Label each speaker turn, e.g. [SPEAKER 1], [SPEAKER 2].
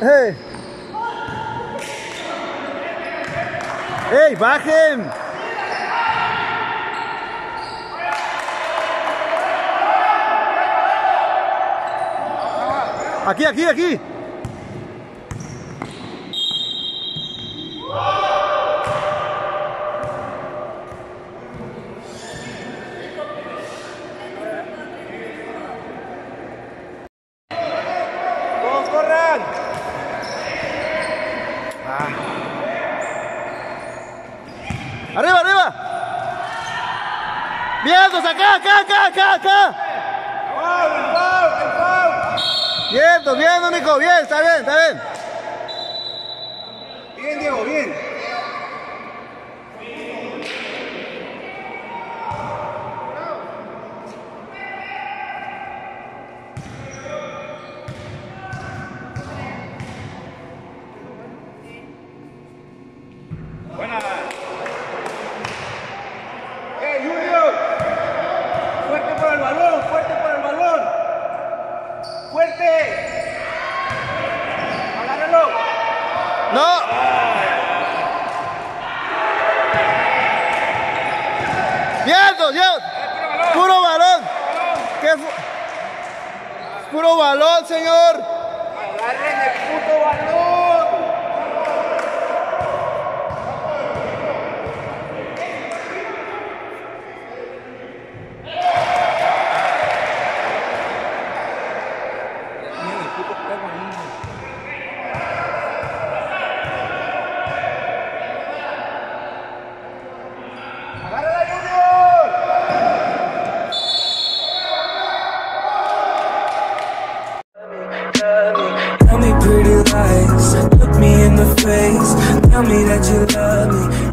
[SPEAKER 1] ¡Ey! ¡Ey, bajen! Aquí, aquí, aquí. ¡Arriba, arriba! ¡Vientos acá, acá, acá, acá, acá! ¡Vientos, vientos, Nico! ¡Bien, está bien, está bien!
[SPEAKER 2] Bien, Diego, bien.
[SPEAKER 1] ¡No! ¡Vientos, vientos! ¡Puro balón! ¿Qué ¡Puro balón, señor!
[SPEAKER 2] ¡Agarren el puto balón! ¡Agárrala,
[SPEAKER 3] the face. Tell me that you love me,